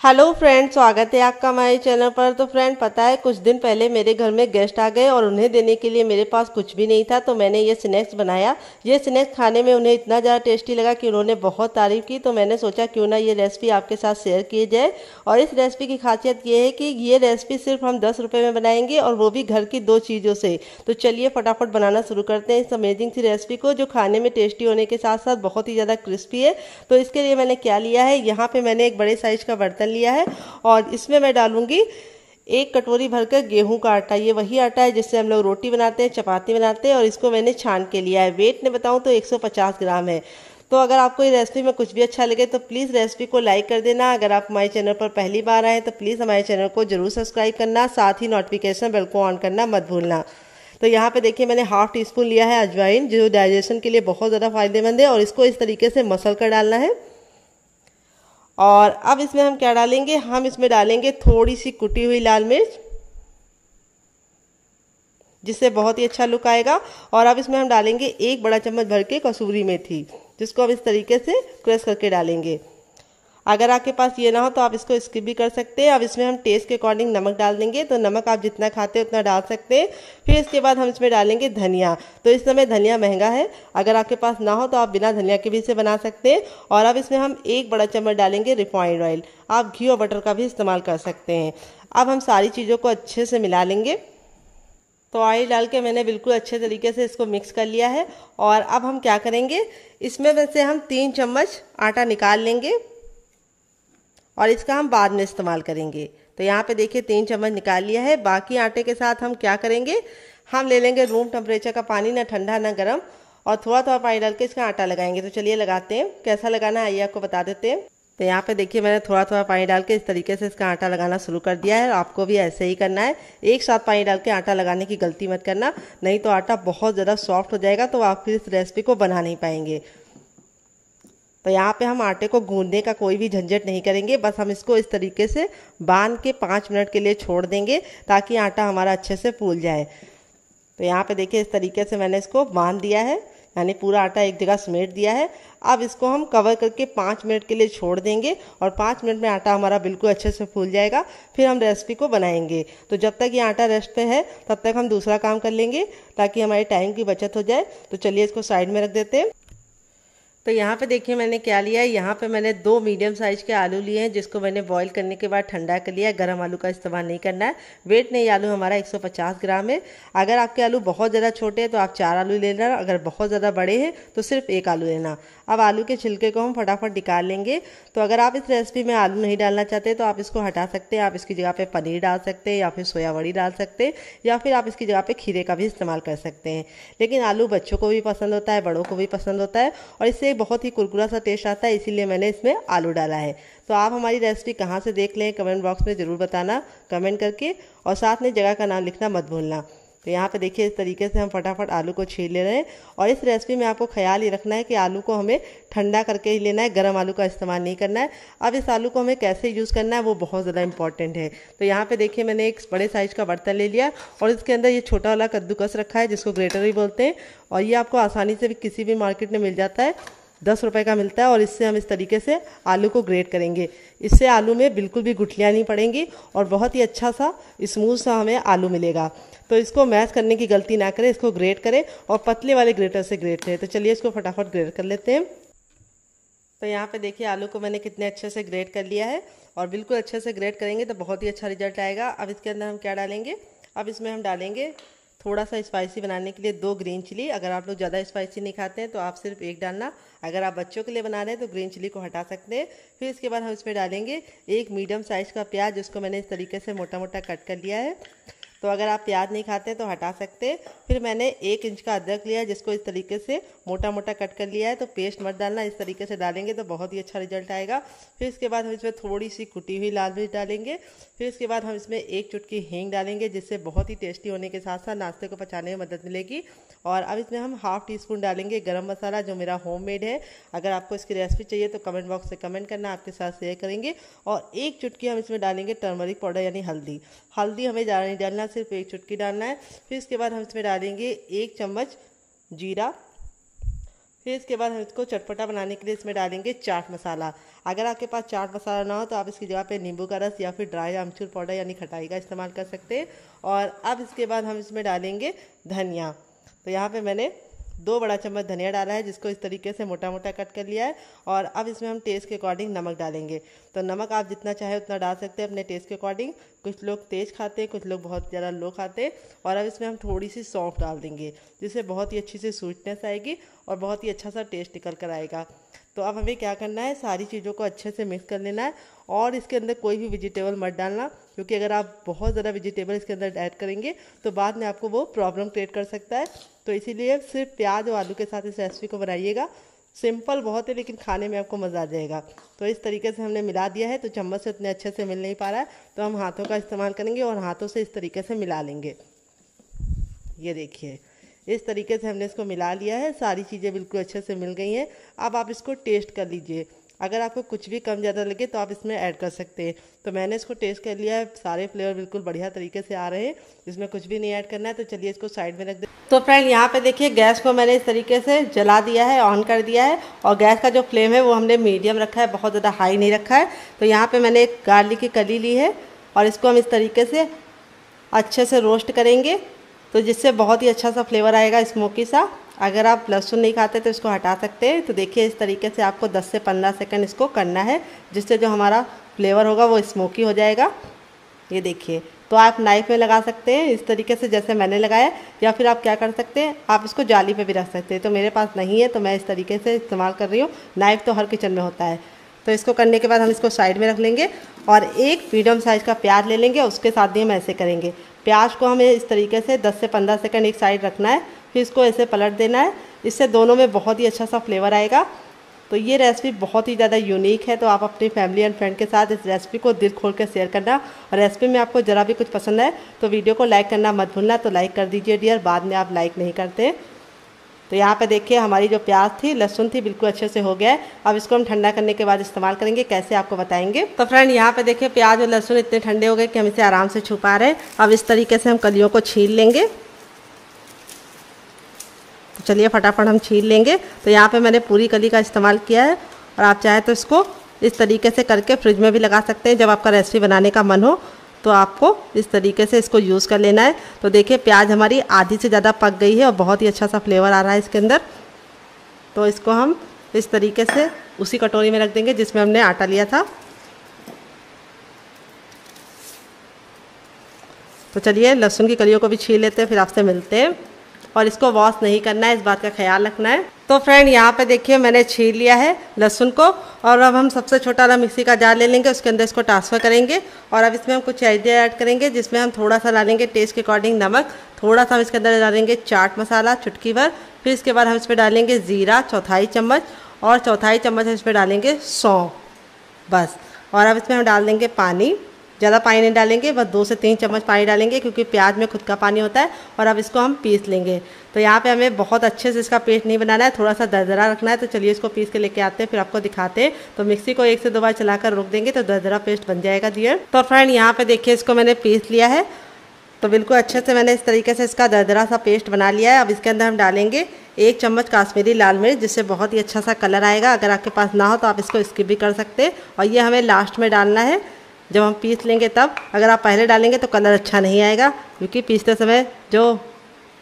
Hello friend स्वागत है आपका हमारे चैनल पर। तो फ्रेंड पता है, कुछ दिन पहले मेरे घर में गेस्ट आ गए और उन्हें देने के लिए मेरे पास कुछ भी नहीं था तो मैंने ये स्नैक्स बनाया। ये स्नैक्स खाने में उन्हें इतना ज़्यादा टेस्टी लगा कि उन्होंने बहुत तारीफ़ की तो मैंने सोचा क्यों ना ये रेसिपी आपके साथ शेयर की जाए। और इस रेसिपी की खासियत ये है कि ये रेसिपी सिर्फ़ हम दस रुपये में बनाएँगे और वो भी घर की दो चीज़ों से। तो चलिए फटाफट बनाना शुरू करते हैं इस अमेजिंग सी रेसिपी को, जो खाने में टेस्टी होने के साथ साथ बहुत ही ज़्यादा क्रिस्पी है। तो इसके लिए मैंने क्या लिया है, यहाँ पर मैंने एक बड़े साइज़ का बर्तन लिया है और इसमें मैं डालूँगी एक कटोरी भरकर गेहूँ का आटा। ये वही आटा है जिससे हम लोग रोटी बनाते हैं, चपाती बनाते हैं और इसको मैंने छान के लिया है। वेट ने बताऊँ तो 150 ग्राम है। तो अगर आपको ये रेसिपी में कुछ भी अच्छा लगे तो प्लीज़ रेसिपी को लाइक कर देना। अगर आप हमारे चैनल पर पहली बार आए तो प्लीज़ हमारे चैनल को ज़रूर सब्सक्राइब करना। साथ ही नोटिफिकेशन बेल को ऑन करना मत भूलना। तो यहाँ पे देखिए मैंने हाफ़ टी स्पून लिया है अजवाइन, जो डाइजेशन के लिए बहुत ज़्यादा फ़ायदेमंद है और इसको इस तरीके से मसल कर डालना है। और अब इसमें हम क्या डालेंगे? हम इसमें डालेंगे थोड़ी सी कुटी हुई लाल मिर्च, जिससे बहुत ही अच्छा लुक आएगा। और अब इसमें हम डालेंगे एक बड़ा चम्मच भर के कसूरी मेथी, जिसको अब इस तरीके से क्रश करके डालेंगे। अगर आपके पास ये ना हो तो आप इसको स्किप भी कर सकते हैं। अब इसमें हम टेस्ट के अकॉर्डिंग नमक डाल देंगे। तो नमक आप जितना खाते हैं उतना डाल सकते हैं। फिर इसके बाद हम इसमें डालेंगे धनिया। तो इस समय धनिया महँगा है। अगर आपके पास ना हो तो आप बिना धनिया के भी इसे बना सकते हैं। और अब इसमें हम एक बड़ा चम्मच डालेंगे रिफाइंड ऑयल आप घी और बटर का भी इस्तेमाल कर सकते हैं। अब हम सारी चीज़ों को अच्छे से मिला लेंगे। तो ऑयल डाल के मैंने बिल्कुल अच्छे तरीके से इसको मिक्स कर लिया है। और अब हम क्या करेंगे? इसमें वैसे हम तीन चम्मच आटा निकाल लेंगे। और इसका हम बाद में इस्तेमाल करेंगे। तो यहाँ पे देखिए, तीन चम्मच निकाल लिया है। बाकी आटे के साथ हम क्या करेंगे? हम ले लेंगे रूम टेम्परेचर का पानी, ना ठंडा, ना गर्म, और थोड़ा थोड़ा पानी डाल के इसका आटा लगाएँगे। तो चलिए लगाते हैं। कैसा लगाना है, आइए आपको बता देते हैं। तो यहाँ पे देखिए, मैंने थोड़ा थोड़ा पानी डाल के इस तरीके से इसका आटा लगाना शुरू कर दिया है। आपको भी ऐसे ही करना है। एक साथ पानी डाल के आटा लगाने की गलती मत करना। नहीं तो आटा बहुत ज़्यादा सॉफ्ट हो जाएगा तो आप फिर इस रेसिपी को बना नहीं पाएँगे। तो यहाँ पे हम आटे को गूंदने का कोई भी झंझट नहीं करेंगे। बस हम इसको इस तरीके से बाँध के पाँच मिनट के लिए छोड़ देंगे ताकि आटा हमारा अच्छे से फूल जाए। तो यहाँ पे देखिए इस तरीके से मैंने इसको बाँध दिया है, यानी पूरा आटा एक जगह समेट दिया है। अब इसको हम कवर करके पाँच मिनट के लिए छोड़ देंगे और पाँच मिनट में आटा हमारा बिल्कुल अच्छे से फूल जाएगा, फिर हम रेसिपी को बनाएँगे। तो जब तक ये आटा रेस्ट पे है, तब तक हम दूसरा काम कर लेंगे ताकि हमारे टाइम की बचत हो जाए। तो चलिए इसको साइड में रख देते हैं। तो यहाँ पे देखिए मैंने क्या लिया है? यहाँ पे मैंने दो मीडियम साइज़ के आलू लिए हैं, जिसको मैंने बॉईल करने के बाद ठंडा कर लिया है। गर्म आलू का इस्तेमाल नहीं करना है। वेट नहीं आलू हमारा 150 ग्राम है। अगर आपके आलू बहुत ज़्यादा छोटे हैं तो आप चार आलू लेना। अगर बहुत ज़्यादा बड़े हैं तो सिर्फ़ एक आलू लेना। अब आलू के छिलके को हम फटाफट निकाल लेंगे। तो अगर आप इस रेसिपी में आलू नहीं डालना चाहते तो आप इसको हटा सकते हैं। आप इसकी जगह पे पनीर डाल सकते हैं या फिर सोया वड़ी डाल सकते हैं, या फिर आप इसकी जगह पे खीरे का भी इस्तेमाल कर सकते हैं। लेकिन आलू बच्चों को भी पसंद होता है, बड़ों को भी पसंद होता है, और इससे बहुत ही कुरकुरा सा टेस्ट आता है, इसीलिए मैंने इसमें आलू डाला है। तो आप हमारी रेसिपी कहाँ से देख लें, कमेंट बॉक्स में ज़रूर बताना, कमेंट करके, और साथ में जगह का नाम लिखना मत भूलना। तो यहाँ पे देखिए, इस तरीके से हम फटाफट आलू को छील ले रहे हैं और इस रेसिपी में आपको ख्याल ये रखना है कि आलू को हमें ठंडा करके ही लेना है, गर्म आलू का इस्तेमाल नहीं करना है। अब इस आलू को हमें कैसे यूज़ करना है, वो बहुत ज़्यादा इंपॉर्टेंट है। तो यहाँ पे देखिए, मैंने एक बड़े साइज़ का बर्तन ले लिया और इसके अंदर ये छोटा वाला कद्दूकस रखा है, जिसको ग्रेटर ही बोलते हैं। और ये आपको आसानी से भी किसी भी मार्केट में मिल जाता है। दस रुपए का मिलता है और इससे हम इस तरीके से आलू को ग्रेट करेंगे। इससे आलू में बिल्कुल भी गुठलियाँ नहीं पड़ेंगी और बहुत ही अच्छा सा स्मूथ सा हमें आलू मिलेगा। तो इसको मैश करने की गलती ना करें, इसको ग्रेट करें और पतले वाले ग्रेटर से ग्रेट करें। तो चलिए इसको फटाफट ग्रेट कर लेते हैं। तो यहाँ पे देखिए आलू को मैंने कितने अच्छे से ग्रेट कर लिया है और बिल्कुल अच्छे से ग्रेट करेंगे तो बहुत ही अच्छा रिज़ल्ट आएगा। अब इसके अंदर हम क्या डालेंगे? अब इसमें हम डालेंगे थोड़ा सा स्पाइसी बनाने के लिए दो ग्रीन चिली अगर आप लोग ज़्यादा स्पाइसी नहीं खाते हैं तो आप सिर्फ़ एक डालना। अगर आप बच्चों के लिए बना रहे हैं तो ग्रीन चिली को हटा सकते हैं। फिर इसके बाद हम इसमें डालेंगे एक मीडियम साइज़ का प्याज। जिसको मैंने इस तरीके से मोटा मोटा कट कर लिया है। तो अगर आप प्याज नहीं खाते तो हटा सकते। फिर मैंने एक इंच का अदरक लिया जिसको इस तरीके से मोटा मोटा कट कर लिया है। तो पेस्ट मत डालना, इस तरीके से डालेंगे तो बहुत ही अच्छा रिज़ल्ट आएगा। फिर इसके बाद हम इसमें थोड़ी सी कुटी हुई लाल मिर्च डालेंगे। फिर इसके बाद हम इसमें एक चुटकी हींग डालेंगे, जिससे बहुत ही टेस्टी होने के साथ साथ नाश्ते को पचाने में मदद मिलेगी। और अब इसमें हम हाफ़ टी स्पून डालेंगे गर्म मसाला, जो मेरा होम है। अगर आपको इसकी रेसिपी चाहिए तो कमेंट बॉक्स से कमेंट करना, आपके साथ शेयर करेंगे। और एक चुटकी हम इसमें डालेंगे टर्मरिक पाउडर, यानी हल्दी। हल्दी हमें डालना सिर्फ़ एक चुटकी डालना है। फिर इसके बाद हम इसमें डालेंगे एक चम्मच जीरा। फिर इसके बाद हम इसको चटपटा बनाने के लिए इसमें डालेंगे चाट मसाला। अगर आपके पास चाट मसाला ना हो तो आप इसकी जगह पे नींबू का रस या फिर ड्राई आमचूर पाउडर यानी खटाई का इस्तेमाल कर सकते हैं। और अब इसके बाद हम इसमें डालेंगे धनिया। तो यहाँ पे मैंने दो बड़ा चम्मच धनिया डाला है, जिसको इस तरीके से मोटा मोटा कट कर लिया है और अब इसमें हम टेस्ट के अकॉर्डिंग नमक डालेंगे। तो नमक आप जितना चाहे उतना डाल सकते हैं अपने टेस्ट के अकॉर्डिंग कुछ लोग तेज़ खाते हैं, कुछ लोग बहुत ज़्यादा लो खाते हैं और अब इसमें हम थोड़ी सी सौंफ डाल देंगे, जिससे बहुत ही अच्छी सी स्वीटनेस आएगी और बहुत ही अच्छा सा टेस्ट निकल कर आएगा। तो अब हमें क्या करना है, सारी चीज़ों को अच्छे से मिक्स कर लेना है और इसके अंदर कोई भी वेजिटेबल मत डालना, क्योंकि अगर आप बहुत ज़्यादा वेजिटेबल इसके अंदर ऐड करेंगे तो बाद में आपको वो प्रॉब्लम क्रिएट कर सकता है। तो इसीलिए सिर्फ़ प्याज और आलू के साथ इस रेसिपी को बनाइएगा। सिंपल बहुत है, लेकिन खाने में आपको मज़ा आ जाएगा। तो इस तरीके से हमने मिला दिया है तो चम्मच से उतने अच्छे से मिल नहीं पा रहा है। तो हम हाथों का इस्तेमाल करेंगे और हाथों से इस तरीके से मिला लेंगे। ये देखिए, इस तरीके से हमने इसको मिला लिया है। सारी चीज़ें बिल्कुल अच्छे से मिल गई हैं। अब आप इसको टेस्ट कर लीजिए। अगर आपको कुछ भी कम ज़्यादा लगे तो आप इसमें ऐड कर सकते हैं। तो मैंने इसको टेस्ट कर लिया है। सारे फ्लेवर बिल्कुल बढ़िया तरीके से आ रहे हैं। इसमें कुछ भी नहीं ऐड करना है। तो चलिए इसको साइड में रख दे। तो फ्रेंड यहाँ पे देखिए गैस को मैंने इस तरीके से जला दिया है ऑन कर दिया है। और गैस का जो फ्लेम है, वो हमने मीडियम रखा है। बहुत ज़्यादा हाई नहीं रखा है। तो यहाँ पर मैंने एक गार्लिक की कली ली है। और इसको हम इस तरीके से अच्छे से रोस्ट करेंगे। तो जिससे बहुत ही अच्छा सा फ्लेवर आएगा स्मोकी सा। अगर आप लहसुन नहीं खाते तो इसको हटा सकते हैं। तो देखिए, इस तरीके से आपको 10 से 15 सेकंड इसको करना है, जिससे जो हमारा फ्लेवर होगा वो स्मोकी हो जाएगा। ये देखिए तो आप नाइफ में लगा सकते हैं इस तरीके से, जैसे मैंने लगाया, या फिर आप क्या कर सकते हैं, आप इसको जाली पे भी रख सकते हैं। तो मेरे पास नहीं है तो मैं इस तरीके से इस्तेमाल कर रही हूँ। नाइफ तो हर किचन में होता है। तो इसको करने के बाद हम इसको साइड में रख लेंगे और एक मीडियम साइज़ का प्याज ले लेंगे उसके साथ भी हम ऐसे करेंगे। प्याज को हमें इस तरीके से 10 से 15 सेकंड एक साइड रखना है। फिर इसको ऐसे पलट देना है। इससे दोनों में बहुत ही अच्छा सा फ्लेवर आएगा। तो ये रेसिपी बहुत ही ज़्यादा यूनिक है तो आप अपनी फैमिली एंड फ्रेंड के साथ इस रेसिपी को दिल खोल कर शेयर करना। और रेसिपी में आपको ज़रा भी कुछ पसंद है तो वीडियो को लाइक करना मत भूलना तो लाइक कर दीजिए डियर बाद में आप लाइक नहीं करते। तो यहाँ पे देखिए, हमारी जो प्याज थी, लहसुन थी, बिल्कुल अच्छे से हो गया है। अब इसको हम ठंडा करने के बाद इस्तेमाल करेंगे, कैसे आपको बताएँगे। तो फ्रेंड यहाँ पे देखिए, प्याज और लहसुन इतने ठंडे हो गए कि हम इसे आराम से छुपा रहे हैं। अब इस तरीके से हम कलियों को छील लेंगे। तो चलिए फटाफट हम छील लेंगे। तो यहाँ पे मैंने पूरी कली का इस्तेमाल किया है और आप चाहें तो इसको इस तरीके से करके फ्रिज में भी लगा सकते हैं जब आपका रेसिपी बनाने का मन हो। तो आपको इस तरीके से इसको यूज़ कर लेना है। तो देखिए प्याज हमारी आधी से ज़्यादा पक गई है और बहुत ही अच्छा सा फ्लेवर आ रहा है इसके अंदर। तो इसको हम इस तरीके से उसी कटोरी में रख देंगे जिसमें हमने आटा लिया था। तो चलिए लहसुन की कलियों को भी छील लेते हैं, फिर आपसे मिलते हैं। और इसको वॉश नहीं करना है, इस बात का ख्याल रखना है। तो फ्रेंड यहाँ पे देखिए, मैंने छील लिया है लहसुन को, और अब हम सबसे छोटा वाला मिक्सी का जार ले लेंगे, उसके अंदर इसको ट्रांसफ़र करेंगे, और अब इसमें हम कुछ आइडिया ऐड करेंगे, जिसमें हम थोड़ा सा डालेंगे टेस्ट के अकॉर्डिंग नमक थोड़ा सा हम इसके अंदर डालेंगे चाट मसाला, चुटकी भर, फिर इसके बाद हम इसमें डालेंगे ज़ीरा, चौथाई चम्मच, और चौथाई चम्मच हम इसमें डालेंगे सौंफ, बस। और अब इसमें हम डाल देंगे पानी। ज़्यादा पानी नहीं डालेंगे, बस दो से तीन चम्मच पानी डालेंगे क्योंकि प्याज में खुद का पानी होता है और अब इसको हम पीस लेंगे। तो यहाँ पे हमें बहुत अच्छे से इसका पेस्ट नहीं बनाना है थोड़ा सा दरदरा रखना है तो चलिए इसको पीस के लेके आते हैं, फिर आपको दिखाते हैं। तो मिक्सी को एक से दो बार चलाकर रोक देंगे तो दरदरा पेस्ट बन जाएगा दियर तो फ्रेंड यहाँ पे देखिए इसको मैंने पीस लिया है। तो बिल्कुल अच्छे से मैंने इस तरीके से इसका दरदरा सा पेस्ट बना लिया है। अब इसके अंदर हम डालेंगे एक चम्मच काश्मीरी लाल मिर्च, जिससे बहुत ही अच्छा सा कलर आएगा। अगर आपके पास ना हो तो आप इसको स्किप भी कर सकते हैं। और ये हमें लास्ट में डालना है। जब हम पीस लेंगे तब, अगर आप पहले डालेंगे तो कलर अच्छा नहीं आएगा, क्योंकि पीसते समय जो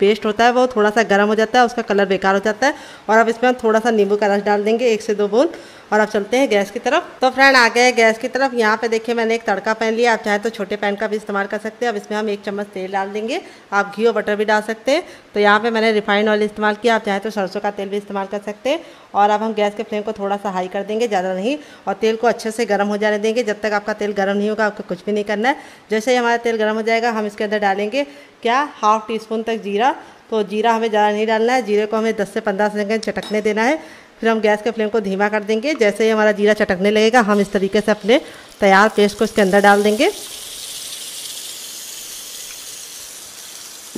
पेस्ट होता है वो थोड़ा सा गर्म हो जाता है, उसका कलर बेकार हो जाता है। और अब इसमें हम थोड़ा सा नींबू का रस डाल देंगे, एक से दो बूंद। और अब चलते हैं गैस की तरफ़। तो फ्रेंड आ गए गैस की तरफ़। यहाँ पे देखिए मैंने एक तड़का पैन लिया। आप चाहे तो छोटे पैन का भी इस्तेमाल कर सकते हैं। अब इसमें हम एक चम्मच तेल डाल देंगे। आप घी और बटर भी डाल सकते हैं। तो यहाँ पे मैंने रिफाइंड ऑयल इस्तेमाल किया। आप चाहे तो सरसों का तेल भी इस्तेमाल कर सकते हैं। और अब हम गैस के फ्लेम को थोड़ा सा हाई कर देंगे, ज़्यादा नहीं। और तेल को अच्छे से गर्म हो जाने देंगे। जब तक आपका तेल गर्म नहीं होगा, आपको कुछ भी नहीं करना है। जैसे ही हमारा तेल गर्म हो जाएगा, हम इसके अंदर डालेंगे क्या? हाफ़ टी स्पून तक जीरा। तो जीरा हमें ज़्यादा नहीं डालना है। जीरे को हमें 10 से 15 सेकंड चटकने देना है। फिर हम गैस के फ्लेम को धीमा कर देंगे। जैसे ही हमारा जीरा चटकने लगेगा, हम इस तरीके से अपने तैयार पेस्ट को इसके अंदर डाल देंगे।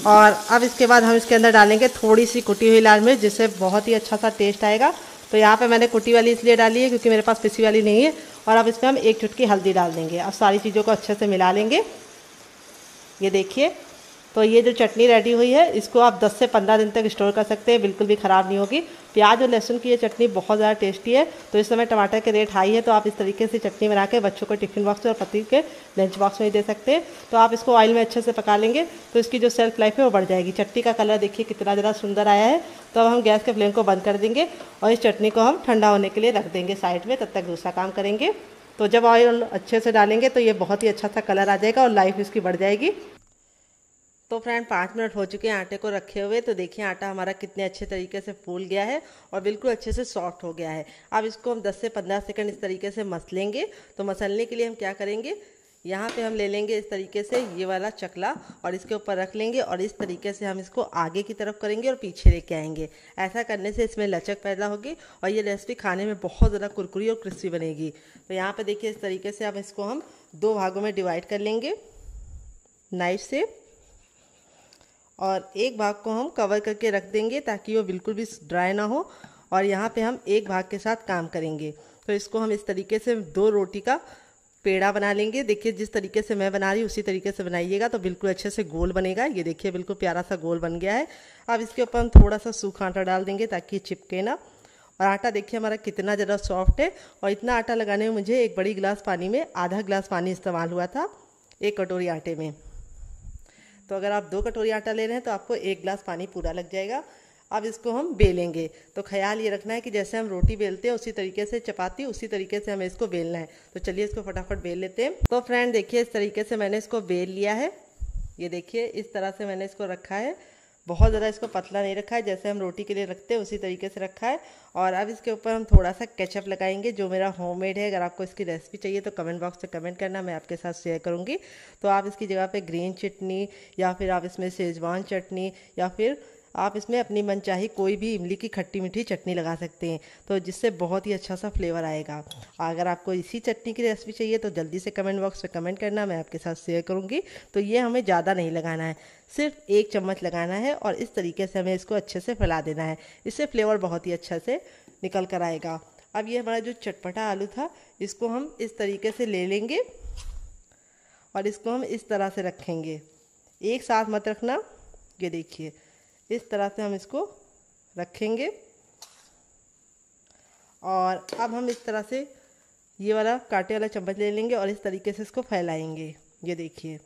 और अब इसके बाद हम इसके अंदर डालेंगे थोड़ी सी कुटी हुई लाल मिर्च, जिससे बहुत ही अच्छा सा टेस्ट आएगा। तो यहाँ पे मैंने कुटी वाली इसलिए डाली है क्योंकि मेरे पास पिसी वाली नहीं है। और अब इसमें हम एक चुटकी हल्दी डाल देंगे। अब सारी चीज़ों को अच्छे से मिला लेंगे। ये देखिए। तो ये जो चटनी रेडी हुई है, इसको आप 10 से 15 दिन तक स्टोर कर सकते हैं, बिल्कुल भी ख़राब नहीं होगी। प्याज और लहसुन की ये चटनी बहुत ज़्यादा टेस्टी है। तो इस समय टमाटर के रेट हाई है तो आप इस तरीके से चटनी बना के बच्चों को टिफ़िन बॉक्स और पति के लंच बॉक्स में ही दे सकते हैं। तो आप इसको ऑयल में अच्छे से पका लेंगे तो इसकी जो सेल्फ लाइफ है वो बढ़ जाएगी। चटनी का कलर देखिए कितना ज़्यादा सुंदर आया है। तो अब हम गैस के फ्लेम को बंद कर देंगे और इस चटनी को हम ठंडा होने के लिए रख देंगे साइड में, तब तक दूसरा काम करेंगे। तो जब ऑयल अच्छे से डालेंगे तो ये बहुत ही अच्छा सा कलर आ जाएगा और लाइफ इसकी बढ़ जाएगी। तो फ्रेंड, पाँच मिनट हो चुके हैं आटे को रखे हुए तो देखिए आटा हमारा कितने अच्छे तरीके से फूल गया है और बिल्कुल अच्छे से सॉफ्ट हो गया है। अब इसको हम 10 से 15 सेकंड इस तरीके से मसलेंगे। तो मसलने के लिए हम क्या करेंगे? यहाँ पे हम ले लेंगे इस तरीके से ये वाला चकला और इसके ऊपर रख लेंगे और इस तरीके से हम इसको आगे की तरफ़ करेंगे और पीछे लेके आएँगे। ऐसा करने से इसमें लचक पैदा होगी और ये रेसिपी खाने में बहुत ज़्यादा कुरकुरी और क्रिस्पी बनेगी। तो यहाँ पे देखिए इस तरीके से अब इसको हम दो भागों में डिवाइड कर लेंगे। नाइफ से और एक भाग को हम कवर करके रख देंगे ताकि वो बिल्कुल भी ड्राई ना हो और यहाँ पे हम एक भाग के साथ काम करेंगे। तो इसको हम इस तरीके से दो रोटी का पेड़ा बना लेंगे। देखिए, जिस तरीके से मैं बना रही हूँ, उसी तरीके से बनाइएगा तो बिल्कुल अच्छे से गोल बनेगा। ये देखिए, बिल्कुल प्यारा सा गोल बन गया है। अब इसके ऊपर हम थोड़ा सा सूखा आटा डाल देंगे ताकि चिपके ना। और आटा देखिए, हमारा कितना ज़्यादा सॉफ्ट है और इतना आटा लगाने में मुझे एक बड़ी गिलास पानी में आधा गिलास पानी इस्तेमाल हुआ था, एक कटोरी आटे में। तो अगर आप दो कटोरी आटा ले रहे हैं तो आपको एक ग्लास पानी पूरा लग जाएगा। अब इसको हम बेलेंगे। तो ख्याल ये रखना है कि जैसे हम रोटी बेलते हैं, उसी तरीके से चपाती, उसी तरीके से हमें इसको बेलना है। तो चलिए इसको फटाफट बेल लेते हैं। तो फ्रेंड, देखिए इस तरीके से मैंने इसको बेल लिया है। ये देखिए, इस तरह से मैंने इसको रखा है। बहुत ज़्यादा इसको पतला नहीं रखा है, जैसे हम रोटी के लिए रखते हैं, उसी तरीके से रखा है। और अब इसके ऊपर हम थोड़ा सा केचप लगाएँगे, जो मेरा होममेड है। अगर आपको इसकी रेसिपी चाहिए तो कमेंट बॉक्स में कमेंट करना, मैं आपके साथ शेयर करूँगी। तो आप इसकी जगह पर ग्रीन चटनी या फिर आप इसमें शेजवान चटनी या फिर आप इसमें अपनी मनचाही कोई भी इमली की खट्टी मीठी चटनी लगा सकते हैं। तो जिससे बहुत ही अच्छा सा फ्लेवर आएगा। अगर आपको इसी चटनी की रेसिपी चाहिए तो जल्दी से कमेंट बॉक्स में कमेंट करना, मैं आपके साथ शेयर करूँगी। तो ये हमें ज़्यादा नहीं लगाना है। सिर्फ़ एक चम्मच लगाना है और इस तरीके से हमें इसको अच्छे से फैला देना है। इससे फ्लेवर बहुत ही अच्छा से निकल कर आएगा। अब ये हमारा जो चटपटा आलू था, इसको हम इस तरीके से ले लेंगे और इसको हम इस तरह से रखेंगे। एक साथ मत रखना। ये देखिए इस तरह से हम इसको रखेंगे। और अब हम इस तरह से ये वाला कांटे वाला चम्मच ले लेंगे और इस तरीके से इसको फैलाएँगे। ये देखिए,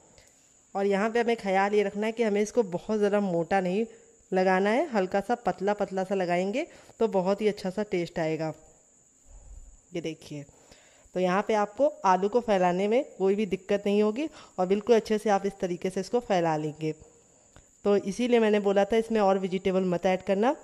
और यहाँ पे हमें ख्याल ये रखना है कि हमें इसको बहुत ज़्यादा मोटा नहीं लगाना है, हल्का सा पतला पतला सा लगाएँगे तो बहुत ही अच्छा सा टेस्ट आएगा। ये देखिए तो यहाँ पे आपको आलू को फैलाने में कोई भी दिक्कत नहीं होगी और बिल्कुल अच्छे से आप इस तरीके से इसको फैला लेंगे। तो इसीलिए मैंने बोला था, इसमें और वेजिटेबल मत ऐड करना।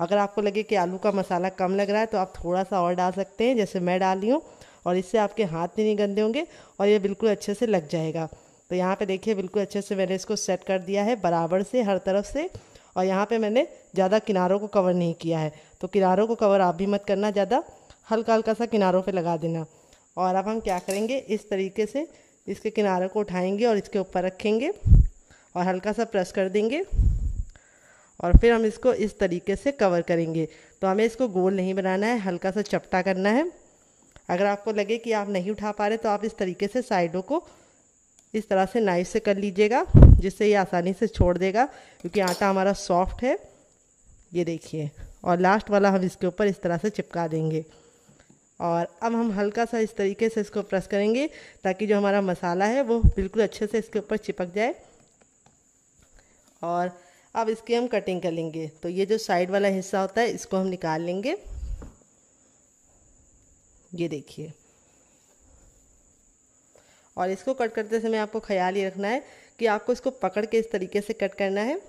अगर आपको लगे कि आलू का मसाला कम लग रहा है तो आप थोड़ा सा और डाल सकते हैं, जैसे मैं डाल रही हूँ, और इससे आपके हाथ भी नहीं गंदे होंगे, और ये बिल्कुल अच्छे से लग जाएगा। तो यहाँ पे देखिए, बिल्कुल अच्छे से मैंने इसको सेट कर दिया है, बराबर से, हर तरफ़ से, और यहाँ पे मैंने ज़्यादा किनारों को कवर नहीं किया है। तो किनारों को कवर आप भी मत करना ज़्यादा, हल्का हल्का सा किनारों पे लगा देना। और अब हम क्या करेंगे, इस तरीके से इसके किनारों को उठाएँगे और इसके ऊपर रखेंगे। और हल्का सा प्रेस कर देंगे और फिर हम इसको इस तरीके से कवर करेंगे। तो हमें इसको गोल नहीं बनाना है, हल्का सा चपटा करना है। अगर आपको लगे कि आप नहीं उठा पा रहे तो आप इस तरीके से साइडों को इस तरह से नाइफ से कर लीजिएगा, जिससे ये आसानी से छोड़ देगा, क्योंकि आटा हमारा सॉफ्ट है। ये देखिए, और लास्ट वाला हम इसके ऊपर इस तरह से चिपका देंगे। और अब हम हल्का सा इस तरीके से इसको प्रेस करेंगे, ताकि जो हमारा मसाला है, वो बिल्कुल अच्छे से इसके ऊपर चिपक जाए। और अब इसकी हम कटिंग कर लेंगे। तो ये जो साइड वाला हिस्सा होता है, इसको हम निकाल लेंगे। ये देखिए। और इसको कट करते समय आपको ख्याल ये रखना है कि आपको इसको पकड़ के इस तरीके से कट करना है।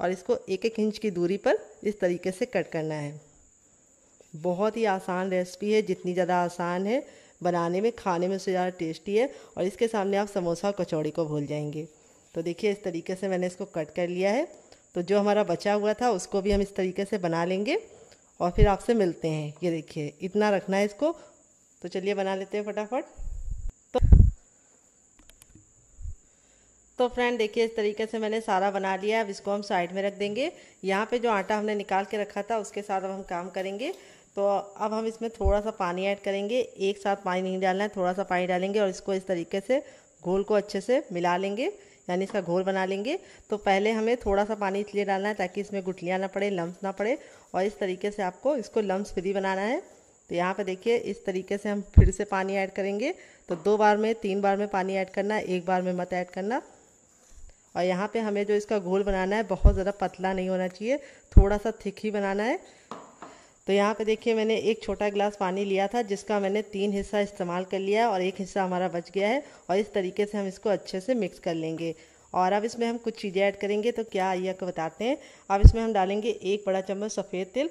और इसको एक एक इंच की दूरी पर इस तरीके से कट करना है। बहुत ही आसान रेसिपी है, जितनी ज़्यादा आसान है। बनाने में, खाने में उससे ज़्यादा टेस्टी है। और इसके सामने आप समोसा और कचौड़ी को भूल जाएँगे। तो देखिए, इस तरीके से मैंने इसको कट कर लिया है। तो जो हमारा बचा हुआ था, उसको भी हम इस तरीके से बना लेंगे। और फिर आपसे मिलते हैं। ये देखिए, इतना रखना है इसको। तो चलिए, बना लेते हैं फटाफट। तो तो फ्रेंड, देखिए, इस तरीके से मैंने सारा बना लिया अब इसको हम साइड में रख देंगे। यहाँ पे जो आटा हमने निकाल के रखा था, उसके साथ अब हम काम करेंगे। तो अब हम इसमें थोड़ा सा पानी ऐड करेंगे। एक साथ पानी नहीं डालना है थोड़ा सा पानी डालेंगे और इसको इस तरीके से घोल को अच्छे से मिला लेंगे। यानी इसका घोल बना लेंगे। तो पहले हमें थोड़ा सा पानी इसलिए डालना है ताकि इसमें गुठलियाँ ना पड़े, लम्स ना पड़े और इस तरीके से आपको इसको लम्स फ्री बनाना है। तो यहाँ पे देखिए, इस तरीके से हम फिर से पानी ऐड करेंगे। तो दो बार में, तीन बार में पानी ऐड करना, एक बार में मत ऐड करना। और यहाँ पे हमें जो इसका घोल बनाना है, बहुत ज़्यादा पतला नहीं होना चाहिए थोड़ा सा थिक ही बनाना है। तो यहाँ पे देखिए मैंने एक छोटा गिलास पानी लिया था, जिसका मैंने तीन हिस्सा इस्तेमाल कर लिया और एक हिस्सा हमारा बच गया है और इस तरीके से हम इसको अच्छे से मिक्स कर लेंगे। और अब इसमें हम कुछ चीज़ें ऐड करेंगे तो क्या आइए आपको बताते हैं। अब इसमें हम डालेंगे एक बड़ा चम्मच सफ़ेद तिल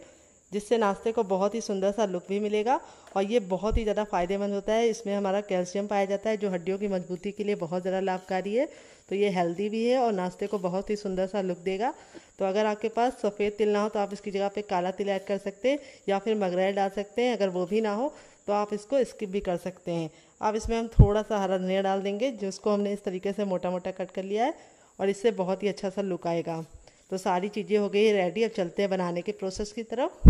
जिससे नाश्ते को बहुत ही सुंदर सा लुक भी मिलेगा और ये बहुत ही ज़्यादा फ़ायदेमंद होता है। इसमें हमारा कैल्शियम पाया जाता है, जो हड्डियों की मजबूती के लिए बहुत ज़्यादा लाभकारी है। तो ये हेल्दी भी है और नाश्ते को बहुत ही सुंदर सा लुक देगा। तो अगर आपके पास सफ़ेद तिल ना हो तो आप इसकी जगह पे काला तिल ऐड कर सकते हैं या फिर मगरैल डाल सकते हैं। अगर वो भी ना हो तो आप इसको स्किप भी कर सकते हैं। अब इसमें हम थोड़ा सा हरा धनिया डाल देंगे, जिसको हमने इस तरीके से मोटा मोटा कट कर लिया है और इससे बहुत ही अच्छा सा लुक आएगा। तो सारी चीज़ें हो गई रेडी अब चलते हैं बनाने के प्रोसेस की तरफ़।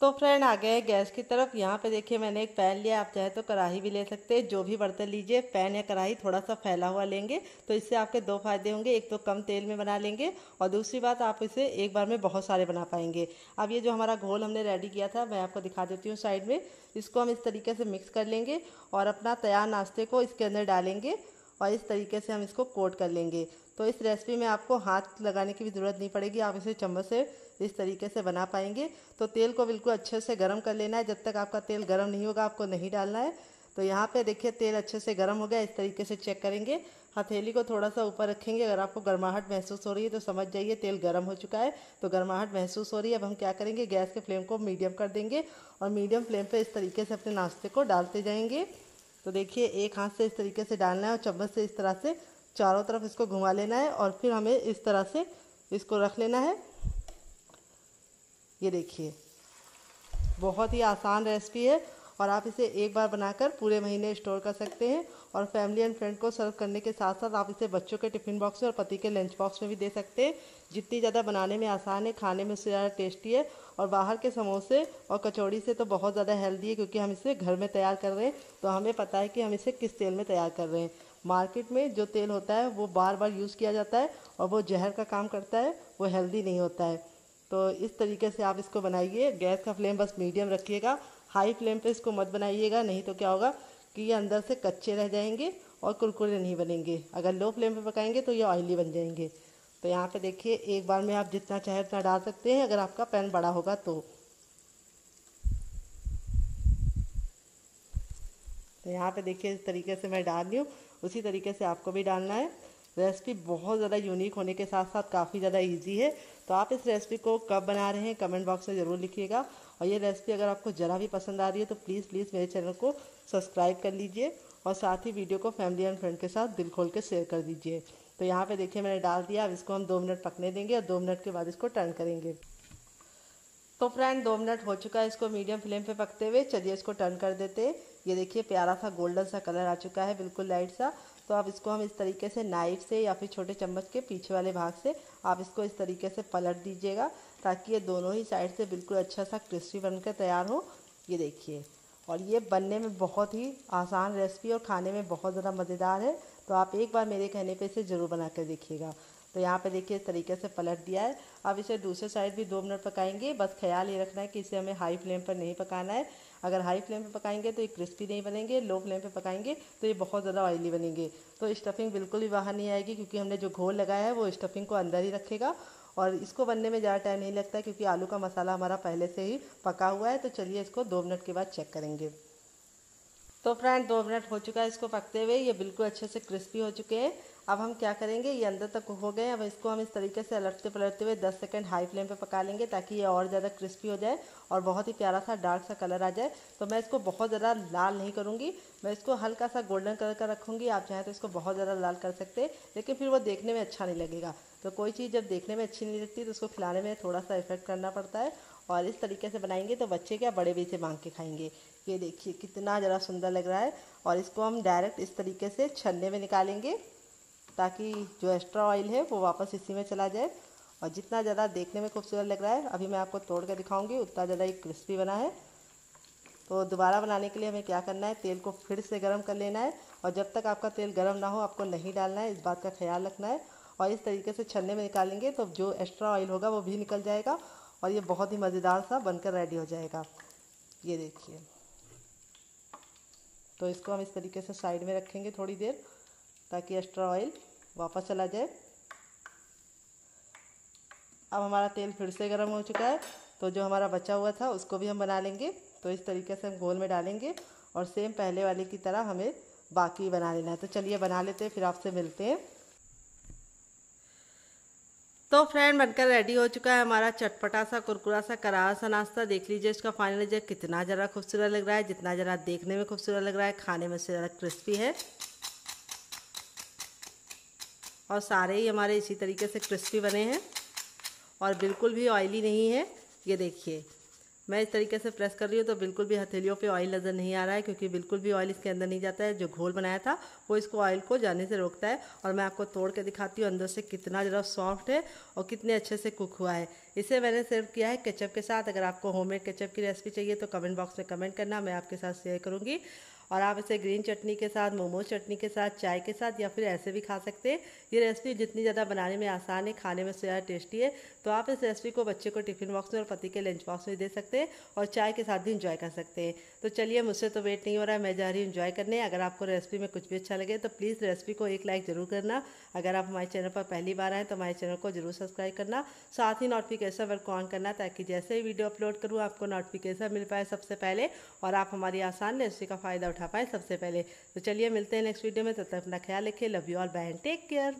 तो फ्रेंड आ गए गैस की तरफ़। यहाँ पे देखिए मैंने एक पैन लिया, आप चाहे तो कढ़ाई भी ले सकते हैं, जो भी बर्तन लीजिए पैन या कढ़ाई थोड़ा सा फैला हुआ लेंगे तो इससे आपके दो फ़ायदे होंगे, एक तो कम तेल में बना लेंगे, और दूसरी बात, आप इसे एक बार में बहुत सारे बना पाएँगे। अब ये जो हमारा घोल हमने रेडी किया था, मैं आपको दिखा देती हूँ साइड में, इसको हम इस तरीके से मिक्स कर लेंगे, और अपना तैयार नाश्ते को इसके अंदर डालेंगे। और इस तरीके से हम इसको कोट कर लेंगे। तो इस रेसिपी में आपको हाथ लगाने की भी ज़रूरत नहीं पड़ेगी, आप इसे चम्मच से इस तरीके से बना पाएँगे। तो तेल को बिल्कुल अच्छे से गर्म कर लेना है, जब तक आपका तेल गर्म नहीं होगा, आपको नहीं डालना है। तो यहाँ पे देखिए, तेल अच्छे से गर्म हो गया, इस तरीके से चेक करेंगे। हथेली को थोड़ा सा ऊपर रखेंगे, अगर आपको गर्माहट महसूस हो रही है तो समझ जाइए, तेल गर्म हो चुका है। तो गर्माहट महसूस हो रही है, अब हम क्या करेंगे, गैस के फ्लेम को मीडियम कर देंगे और मीडियम फ्लेम पे इस तरीके से अपने नाश्ते को डालते जाएँगे। तो देखिए, एक हाथ से इस तरीके से डालना है और चम्मच से इस तरह से चारों तरफ़ इसको घुमा लेना है और फिर हमें इस तरह से इसको रख लेना है। ये देखिए, बहुत ही आसान रेसिपी है और आप इसे एक बार बनाकर पूरे महीने स्टोर कर सकते हैं और फैमिली एंड फ्रेंड को सर्व करने के साथ साथ आप इसे बच्चों के टिफ़िन बॉक्स में और पति के लंच बॉक्स में भी दे सकते हैं। जितनी ज़्यादा बनाने में आसान है, खाने में उससे ज़्यादा टेस्टी है और बाहर के समोसे और कचौड़ी से तो बहुत ज़्यादा हेल्दी है क्योंकि हम इसे घर में तैयार कर रहे हैं। तो हमें पता है कि हम इसे किस तेल में तैयार कर रहे हैं। मार्केट में जो तेल होता है, वो बार बार यूज़ किया जाता है और वो जहर का काम करता है, वो हेल्दी नहीं होता है। तो इस तरीके से आप इसको बनाइए। गैस का फ्लेम बस मीडियम रखिएगा हाई फ्लेम पे इसको मत बनाइएगा, नहीं तो क्या होगा कि ये अंदर से कच्चे रह जाएँगे और कुरकुरे नहीं बनेंगे। अगर लो फ्लेम पे पकाएँगे तो ये ऑयली बन जाएँगे। तो यहाँ पे देखिए, एक बार में आप जितना चाहे उतना डाल सकते हैं, अगर आपका पैन बड़ा होगा तो। तो यहाँ पे देखिए, इस तरीके से मैं डाल रही हूँ। उसी तरीके से आपको भी डालना है। रेसिपी बहुत ज़्यादा यूनिक होने के साथ साथ काफ़ी ज़्यादा इजी है। तो आप इस रेसिपी को कब बना रहे हैं, कमेंट बॉक्स में ज़रूर लिखिएगा। और ये रेसिपी अगर आपको ज़रा भी पसंद आ रही है तो प्लीज़ प्लीज़ मेरे चैनल को सब्सक्राइब कर लीजिए और साथ ही वीडियो को फैमिली एंड फ्रेंड के साथ दिल खोल के शेयर कर दीजिए। तो यहाँ पे देखिए मैंने डाल दिया, अब इसको हम दो मिनट पकने देंगे और दो मिनट के बाद इसको टर्न करेंगे। तो फ्रेंड दो मिनट हो चुका है इसको मीडियम फ्लेम पे पकते हुए। चलिए इसको टर्न कर देते ये देखिए प्यारा सा गोल्डन सा कलर आ चुका है, बिल्कुल लाइट सा। तो अब इसको हम इस तरीके से नाइफ से या फिर छोटे चम्मच के पीछे वाले भाग से आप इसको इस तरीके से पलट दीजिएगा। ताकि ये दोनों ही साइड से बिल्कुल अच्छा सा क्रिस्पी बनकर तैयार हो, ये देखिए। और ये बनने में बहुत ही आसान रेसिपी और खाने में बहुत ज़्यादा मज़ेदार है तो आप एक बार मेरे कहने पे इसे ज़रूर बना कर देखिएगा। तो यहाँ पे देखिए, इस तरीके से पलट दिया है। अब इसे दूसरे साइड भी दो मिनट पकाएँगे। बस ख्याल ये रखना है कि इसे हमें हाई फ्लेम पर नहीं पकाना है। अगर हाई फ्लेम पर पकाएँगे तो ये क्रिस्पी नहीं बनेंगे लो फ्लेम पर पकाएँगे तो ये बहुत ज़्यादा ऑयली बनेंगे। तो स्टफिंग बिल्कुल भी बाहर नहीं आएगी, क्योंकि हमने जो घोल लगाया है वो स्टफिंग को अंदर ही रखेगा। और इसको बनने में ज़्यादा टाइम नहीं लगता क्योंकि आलू का मसाला हमारा पहले से ही पका हुआ है तो चलिए इसको दो मिनट के बाद चेक करेंगे। तो फ्रेंड, दो मिनट हो चुका है इसको पकते हुए, ये बिल्कुल अच्छे से क्रिस्पी हो चुके हैं। अब हम क्या करेंगे, ये अंदर तक हो गए, अब इसको हम इस तरीके से अलटते पलटते हुए 10 सेकंड हाई फ्लेम पे पका लेंगे, ताकि ये और ज़्यादा क्रिस्पी हो जाए और बहुत ही प्यारा सा डार्क सा कलर आ जाए। तो मैं इसको बहुत ज़्यादा लाल नहीं करूँगी, मैं इसको हल्का सा गोल्डन कलर का रखूँगी, आप चाहें तो इसको बहुत ज़्यादा लाल कर सकते लेकिन फिर वो देखने में अच्छा नहीं लगेगा। तो कोई चीज़ जब देखने में अच्छी नहीं लगती तो उसको खिलाने में थोड़ा सा इफ़ेक्ट करना पड़ता है। और इस तरीके से बनाएँगे तो बच्चे क्या बड़े भी इसे मांग के खाएँगे। ये देखिए, कितना ज़रा सुंदर लग रहा है। और इसको हम डायरेक्ट इस तरीके से छन्ने में निकालेंगे, ताकि जो एक्स्ट्रा ऑयल है, वो वापस इसी में चला जाए। और जितना ज़्यादा देखने में खूबसूरत लग रहा है, अभी मैं आपको तोड़ कर दिखाऊँगी, उतना ज़्यादा ये क्रिस्पी बना है। तो दोबारा बनाने के लिए हमें क्या करना है, तेल को फिर से गर्म कर लेना है। और जब तक आपका तेल गर्म ना हो, आपको नहीं डालना है, इस बात का ख्याल रखना है। और इस तरीके से छन्ने में निकालेंगे तो जो एक्स्ट्रा ऑयल होगा वो भी निकल जाएगा और ये बहुत ही मज़ेदार सा बनकर रेडी हो जाएगा। ये देखिए। तो इसको हम इस तरीके से साइड में रखेंगे थोड़ी देर ताकि एक्स्ट्रा ऑयल वापस चला जाए। अब हमारा तेल फिर से गर्म हो चुका है तो जो हमारा बचा हुआ था उसको भी हम बना लेंगे। तो इस तरीके से हम गोल में डालेंगे और सेम पहले वाले की तरह हमें बाकी बना लेना है। तो चलिए बना लेते हैं, फिर आपसे मिलते हैं। तो फ्रेंड, बनकर रेडी हो चुका है हमारा चटपटा सा, कुरकुरा सा करारा सा नाश्ता। देख लीजिए इसका फाइनल रिज़ल्ट कितना ज़रा खूबसूरत लग रहा है, जितना ज़रा देखने में खूबसूरत लग रहा है, खाने में से ज़रा क्रिस्पी है। और सारे ही हमारे इसी तरीके से क्रिस्पी बने हैं और बिल्कुल भी ऑयली नहीं है। ये देखिए मैं इस तरीके से प्रेस कर रही हूँ तो बिल्कुल भी हथेलियों पे ऑयल नज़र नहीं आ रहा है, क्योंकि बिल्कुल भी ऑयल इसके अंदर नहीं जाता है। जो घोल बनाया था, वो इसको ऑयल को जाने से रोकता है। और मैं आपको तोड़ के दिखाती हूँ, अंदर से कितना ज़रा सॉफ्ट है और कितने अच्छे से कुक हुआ है। इसे मैंने सर्व किया है केचप के साथ। अगर आपको होममेड केचप की रेसिपी चाहिए तो कमेंट बॉक्स में कमेंट करना, मैं आपके साथ शेयर करूँगी। और आप इसे ग्रीन चटनी के साथ, मोमोज चटनी के साथ, चाय के साथ या फिर ऐसे भी खा सकते हैं। ये रेसिपी जितनी ज़्यादा बनाने में आसान है, खाने में ज़्यादा टेस्टी है तो आप इस रेसिपी को बच्चे को टिफ़िन बॉक्स में और पति के लंच बॉक्स में दे सकते हैं और चाय के साथ भी इंजॉय कर सकते हैं। तो चलिए, मुझसे तो वेट नहीं हो रहा है, मैं जा रही हूँ इन्जॉय करने। अगर आपको रेसिपी में कुछ भी अच्छा लगे तो प्लीज़ रेसिपी को एक लाइक ज़रूर करना। अगर आप हमारे चैनल पर पहली बार आएँ तो हमारे चैनल को ज़रूर सब्सक्राइब करना। साथ ही नोटिफिकेशन वर्क ऑन करना ताकि जैसे ही वीडियो अपलोड करूँ, आपको नोटिफिकेशन मिल पाए सबसे पहले और आप हमारी आसान रेसिपी का फ़ायदा उठा पाएँ सबसे पहले। तो चलिए मिलते हैं नेक्स्ट वीडियो में। तब तक अपना ख्याल रखिए। Love you all bye take care